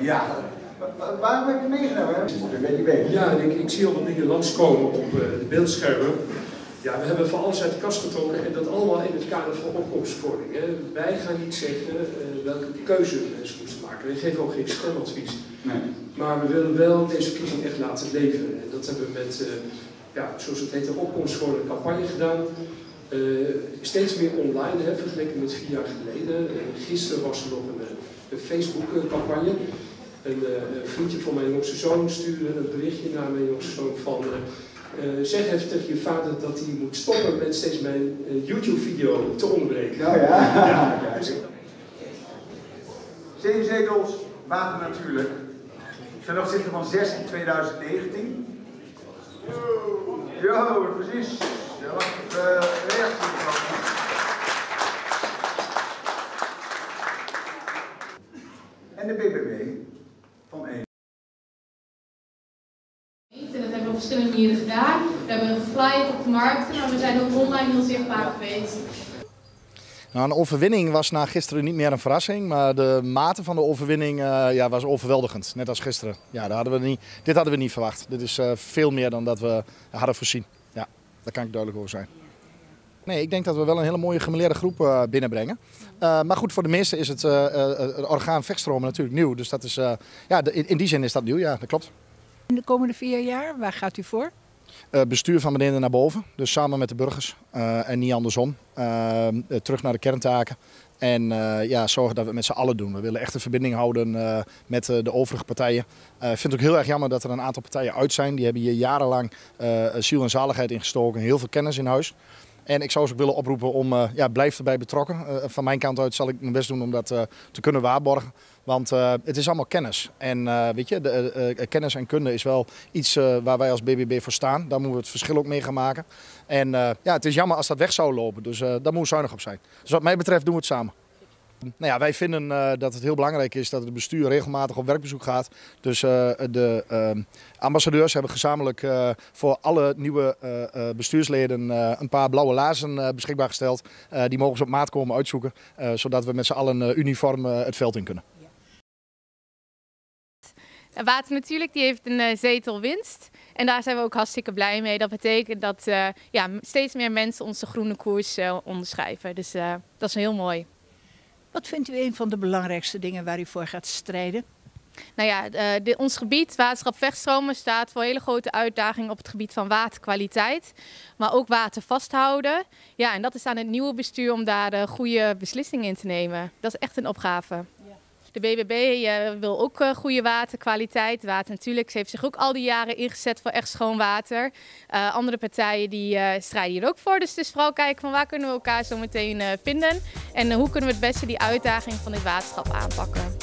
Ja. Wa- Waarom heb je meegenomen? Dat weet je beter. Ja, en ik, ik zie al wat dingen langskomen op eh, de beeldschermen. Ja, we hebben van alles uit de kast getrokken en dat allemaal in het kader van opkomstvorming. Hè. Wij gaan niet zeggen eh, welke keuze mensen moesten maken. We geven ook geen stemadvies. Nee. Maar we willen wel deze verkiezing echt laten leven. En dat hebben we met, eh, ja, zoals het heet, de opkomstvorming campagne gedaan. Eh, steeds meer online, hè, vergeleken met vier jaar geleden. Gisteren was er nog een, een Facebook-campagne. Een, eh, een vriendje van mijn jongste zoon stuurde een berichtje naar mijn jongste zoon van... eh, eh, zeg even tegen je vader dat hij moet stoppen met steeds mijn YouTube-video te onderbreken. Nou ja. Ja, water natuurlijk. Ten opzichte van 6 in 2019. Jo, precies. Ja, even, eh, reactie ervan. En de BBB van 1. En dat hebben we op gedaan. We hebben geflyerd op de markten, maar we zijn ook online heel zichtbaar geweest. Nou, een overwinning was na gisteren niet meer een verrassing, maar de mate van de overwinning eh, ja, was overweldigend. Net als gisteren. Ja, hadden we niet, dit hadden we niet verwacht. Dit is eh, veel meer dan dat we hadden voorzien. Ja, daar kan ik duidelijk over zijn. Nee, ik denk dat we wel een hele mooie gemeleerde groep eh, binnenbrengen. Maar goed, voor de meesten is het, orgaan vechtstromen natuurlijk nieuw. Dus dat is, ja, in die zin is dat nieuw, ja, dat klopt. In de komende vier jaar, waar gaat u voor? Eh, bestuur van beneden naar boven, dus samen met de burgers eh, en niet andersom. Eh, terug naar de kerntaken en ja, zorgen dat we het met z'n allen doen. We willen echt een verbinding houden met de overige partijen. Ik vind het ook heel erg jammer dat er een aantal partijen uit zijn. Die hebben hier jarenlang ziel en zaligheid ingestoken, heel veel kennis in huis. En ik zou ze ook willen oproepen om, eh, ja, blijf erbij betrokken. Eh, van mijn kant uit zal ik mijn best doen om dat eh, te kunnen waarborgen. Want het is allemaal kennis. En weet je, de, kennis en kunde is wel iets waar wij als BBB voor staan. Daar moeten we het verschil ook mee gaan maken. En ja, het is jammer als dat weg zou lopen. Dus daar moeten we zuinig op zijn. Dus wat mij betreft doen we het samen. Nou ja, wij vinden eh, dat het heel belangrijk is dat het bestuur regelmatig op werkbezoek gaat. Dus eh, de eh, ambassadeurs hebben gezamenlijk eh, voor alle nieuwe bestuursleden een paar blauwe laarzen eh, beschikbaar gesteld. Die mogen ze op maat komen uitzoeken, zodat we met z'n allen eh, uniform het veld in kunnen. En Water natuurlijk, die heeft een zetel winst. En daar zijn we ook hartstikke blij mee. Dat betekent dat ja, steeds meer mensen onze groene koers onderschrijven. Dus dat is heel mooi. Wat vindt u een van de belangrijkste dingen waar u voor gaat strijden? Nou ja, eh, ons gebied, waterschap Vechtstromen, staat voor hele grote uitdagingen op het gebied van waterkwaliteit. Maar ook water vasthouden. Ja, en dat is aan het nieuwe bestuur om daar de goede beslissingen in te nemen. Dat is echt een opgave. De BBB eh, wil ook eh, goede waterkwaliteit. Water natuurlijk, ze heeft zich ook al die jaren ingezet voor echt schoon water. Eh, andere partijen die strijden hier ook voor. Dus het is vooral kijken van waar kunnen we elkaar zo meteen vinden. En hoe kunnen we het beste die uitdaging van dit waterschap aanpakken.